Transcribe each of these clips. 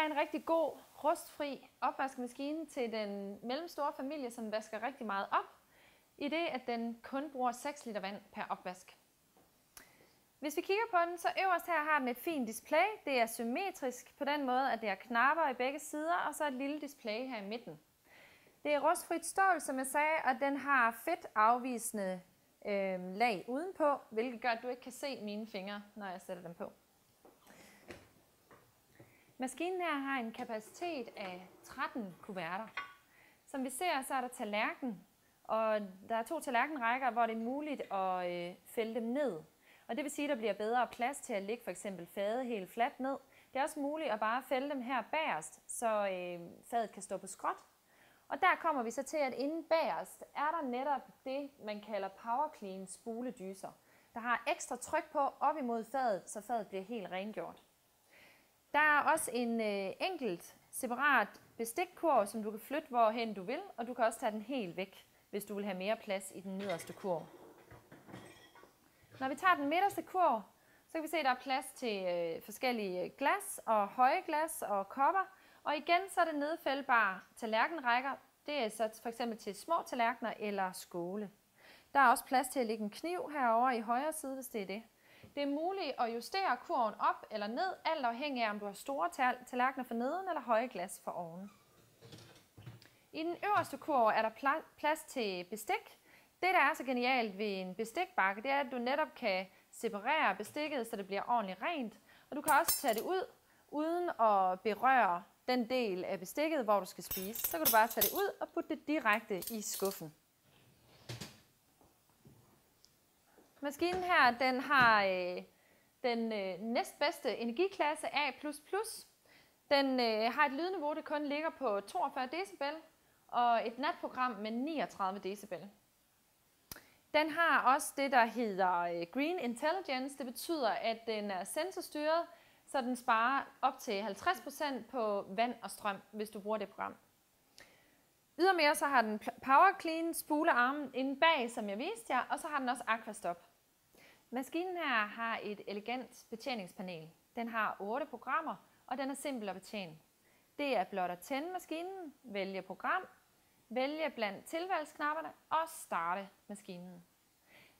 Her er en rigtig god, rustfri opvaskemaskine til den mellemstore familie, som vasker rigtig meget op, i det at den kun bruger 6 liter vand per opvask. Hvis vi kigger på den, så øverst her har den et fint display. Det er symmetrisk på den måde, at det er knapper i begge sider, og så et lille display her i midten. Det er rustfrit stål, som jeg sagde, og den har fedt afvisende øh, lag udenpå, hvilket gør, at du ikke kan se mine fingre, når jeg sætter dem på. Maskinen her har en kapacitet af 13 kuverter. Som vi ser, så er der tallerken, og der er to tallerkenrækker, hvor det er muligt at øh, fælde dem ned. Og det vil sige, at der bliver bedre plads til at lægge for eksempel fadet helt fladt ned. Det er også muligt at bare fælde dem her bagerst, så øh, fadet kan stå på skråt. Og der kommer vi så til, at inde bagerst er der netop det, man kalder Power Clean spuledyser, der har ekstra tryk på op imod fadet, så fadet bliver helt rengjort. Der er også en øh, enkelt separat bestikkurv, som du kan flytte hvorhen du vil, og du kan også tage den helt væk, hvis du vil have mere plads i den nederste kurv. Når vi tager den midterste kurv, så kan vi se, at der er plads til øh, forskellige glas og høje glas og kopper. Og igen så er det nedfældbare tallerkenrækker. Det er så for eksempel til små tallerkener eller skåle. Der er også plads til at lægge en kniv herover i højre side, hvis det er det. Det er muligt at justere kurven op eller ned, alt afhængig af om du har store tallerkener for neden eller høje glas for oven. I den øverste kurv er der plads til bestik. Det, der er så genialt ved en bestikbakke, det er, at du netop kan separere bestikket, så det bliver ordentligt rent. Og du kan også tage det ud, uden at berøre den del af bestikket, hvor du skal spise. Så kan du bare tage det ud og putte det direkte i skuffen. Maskinen her, den har øh, den øh, næstbedste energiklasse A++. Den øh, har et lydniveau, der kun ligger på 42 decibel, og et natprogram med 39 decibel. Den har også det, der hedder øh, Green Intelligence. Det betyder, at den er sensorstyret, så den sparer op til 50% på vand og strøm, hvis du bruger det program. Ydermere så har den Power Clean spulearmen inde bag, som jeg viste jer, og så har den også Aquastop. Maskinen her har et elegant betjeningspanel. Den har otte programmer, og den er simpel at betjene. Det er blot at tænde maskinen, vælge program, vælge blandt tilvalgsknapperne og starte maskinen.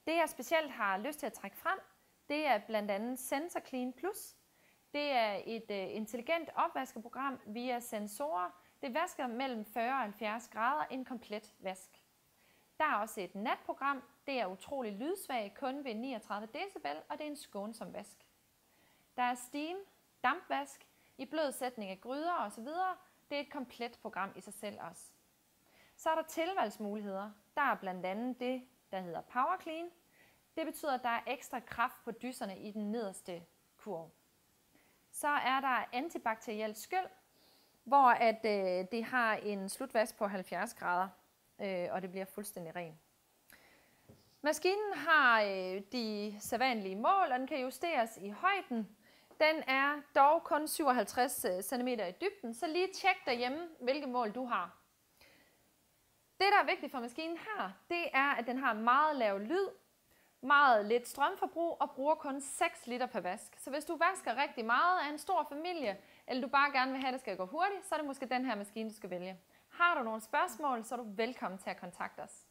Det jeg specielt har lyst til at trække frem, det er blandt andet Sensor Clean Plus. Det er et øh, intelligent opvaskeprogram via sensorer. Det vasker mellem 40 og 70 grader en komplet vask. Der er også et natprogram. Det er utrolig lydsvag, kun ved 39 decibel, og det er en skånsom vask. Der er steam, dampvask, i blød sætning af gryder osv. Det er et komplet program i sig selv også. Så er der tilvalgsmuligheder. Der er blandt andet det, der hedder Power Clean. Det betyder, at der er ekstra kraft på dyserne i den nederste kurv. Så er der antibakterielt skyld, hvor at, øh, det har en slutvask på 70 grader, øh, og det bliver fuldstændig ren. Maskinen har øh, de sædvanlige mål, og den kan justeres i højden. Den er dog kun 57 øh, cm i dybden, så lige tjek derhjemme, hvilke mål du har. Det, der er vigtigt for maskinen her, det er, at den har meget lav lyd, meget lidt strømforbrug og bruger kun 6 liter per vask. Så hvis du vasker rigtig meget af en stor familie, eller du bare gerne vil have, at det skal gå hurtigt, så er det måske den her maskine, du skal vælge. Har du nogle spørgsmål, så er du velkommen til at kontakte os.